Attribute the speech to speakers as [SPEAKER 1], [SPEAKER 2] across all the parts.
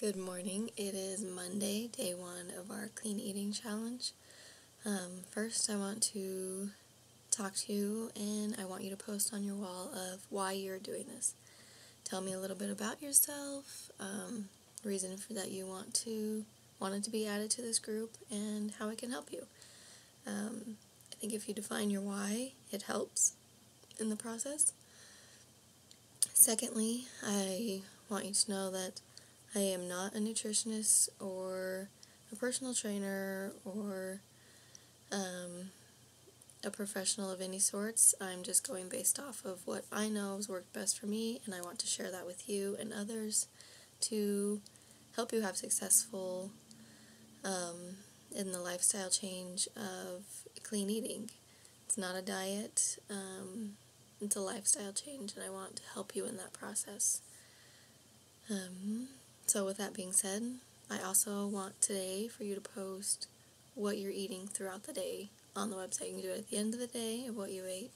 [SPEAKER 1] Good morning. It is Monday, day one of our clean eating challenge. Um, first, I want to talk to you and I want you to post on your wall of why you're doing this. Tell me a little bit about yourself, um, reason for that you want to wanted to be added to this group, and how it can help you. Um, I think if you define your why, it helps in the process. Secondly, I want you to know that I am not a nutritionist or a personal trainer or um, a professional of any sorts. I'm just going based off of what I know has worked best for me, and I want to share that with you and others to help you have successful um, in the lifestyle change of clean eating. It's not a diet, um, it's a lifestyle change, and I want to help you in that process. Um, so, with that being said, I also want today for you to post what you're eating throughout the day on the website. You can do it at the end of the day of what you ate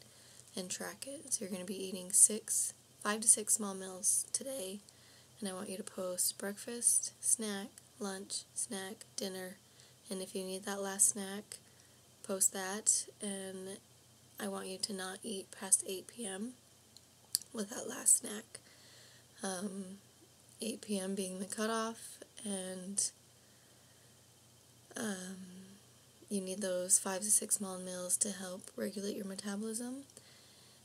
[SPEAKER 1] and track it. So, you're going to be eating six, five to six small meals today, and I want you to post breakfast, snack, lunch, snack, dinner, and if you need that last snack, post that. And I want you to not eat past 8 p.m. with that last snack. Um, 8 p.m. being the cutoff, and um, you need those five to six small meals to help regulate your metabolism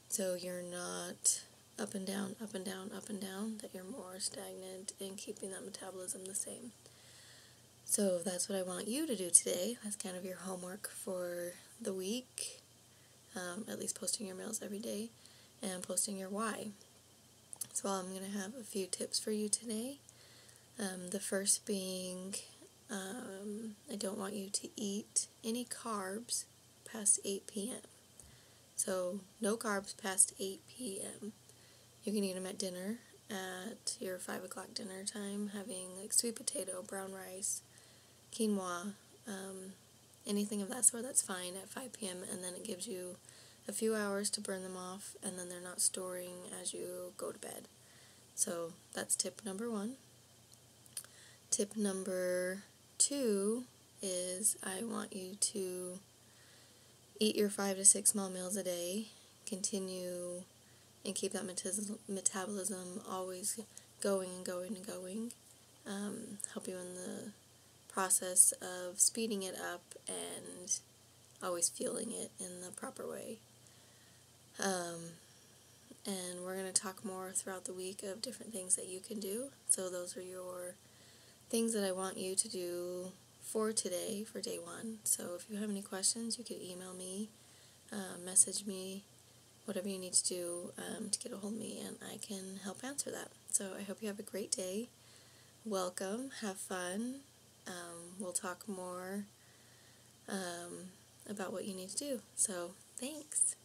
[SPEAKER 1] so you're not up and down, up and down, up and down, that you're more stagnant and keeping that metabolism the same. So that's what I want you to do today. That's kind of your homework for the week, um, at least posting your meals every day and posting your why. So I'm going to have a few tips for you today. Um, the first being um, I don't want you to eat any carbs past 8 p.m. So no carbs past 8 p.m. You can eat them at dinner at your 5 o'clock dinner time, having like sweet potato, brown rice, quinoa, um, anything of that sort, that's fine at 5 p.m. And then it gives you a few hours to burn them off, and then they're not storing as you go to bed. So that's tip number one. Tip number two is I want you to eat your five to six small meals a day, continue and keep that metabolism always going and going and going. Um, help you in the process of speeding it up and always fueling it in the proper way. Um, and we're going to talk more throughout the week of different things that you can do. So, those are your things that I want you to do for today, for day one. So, if you have any questions, you can email me, uh, message me, whatever you need to do um, to get a hold of me, and I can help answer that. So, I hope you have a great day. Welcome, have fun. Um, we'll talk more um, about what you need to do. So, thanks.